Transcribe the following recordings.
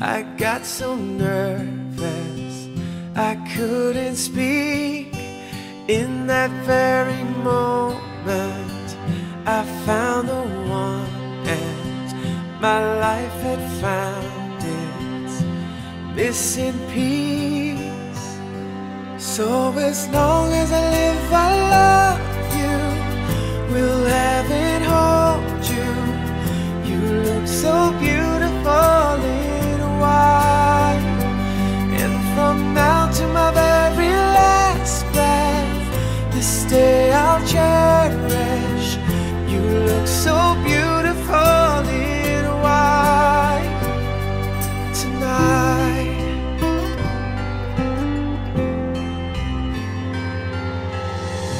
I got so nervous I couldn't speak. In that very moment I found the one and My life had found its missing piece. So as long as I live I love you. We'll have it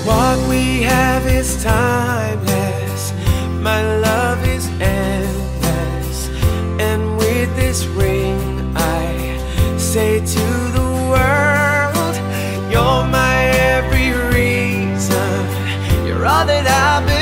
What we have is timeless. My love is endless. And with this ring, I say to the world, You're my every reason. You're all that I've been.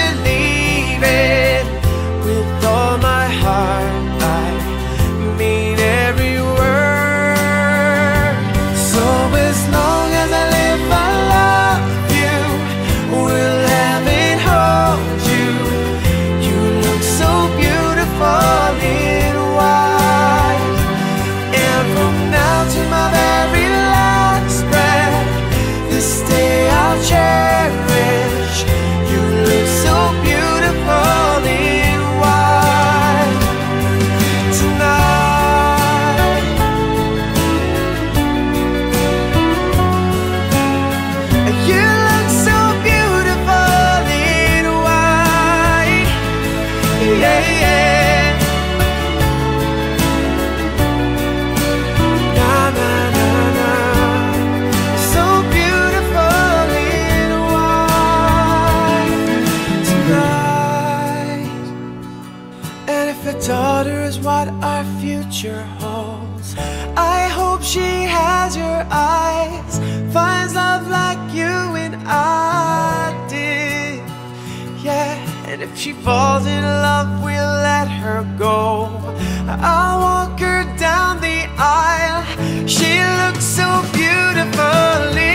she falls in love, we'll let her go. I'll walk her down the aisle. She looks so beautifully.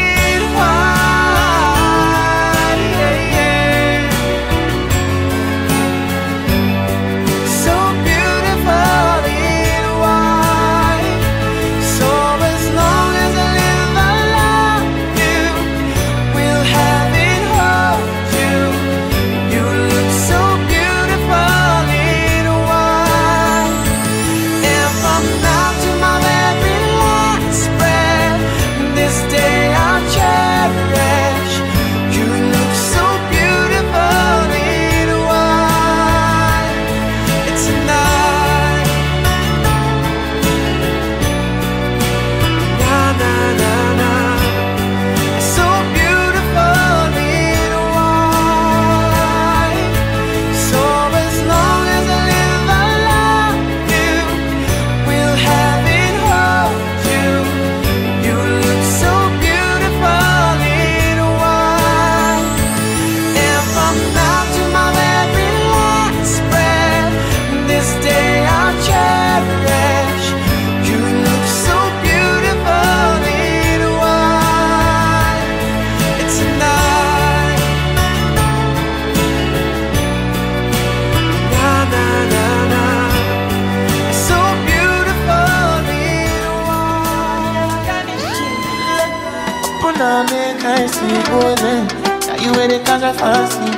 can't make her see Bozen Now you wear the cause I fancy.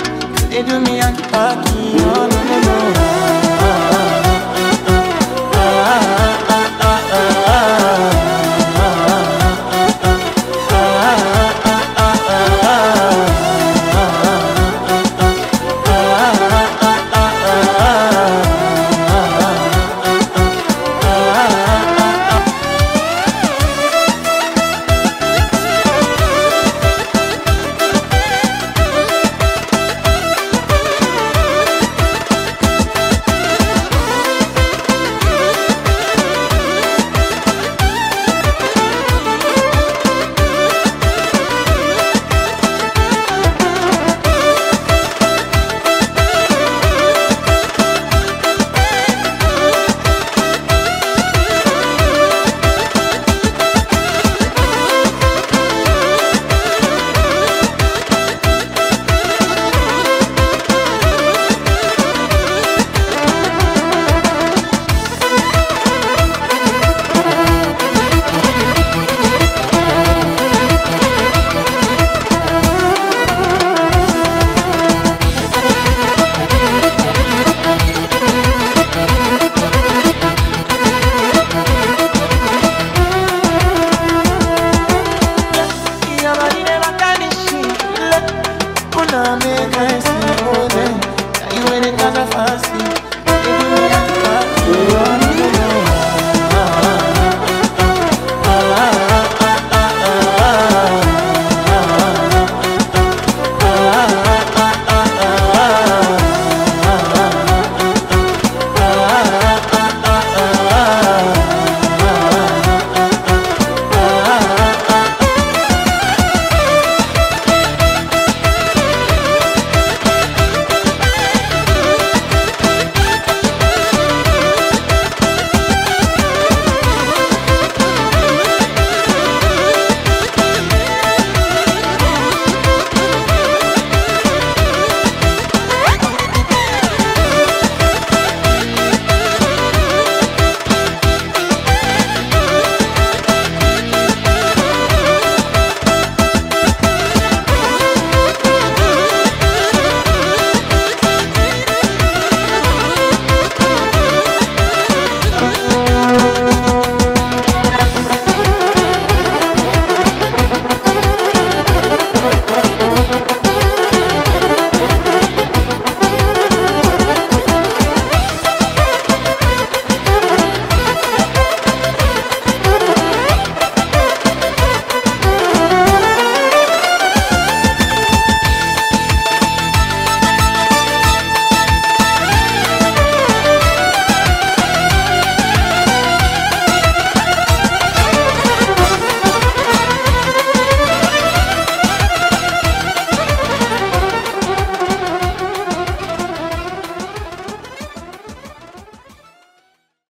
They do me and party, oh no no no.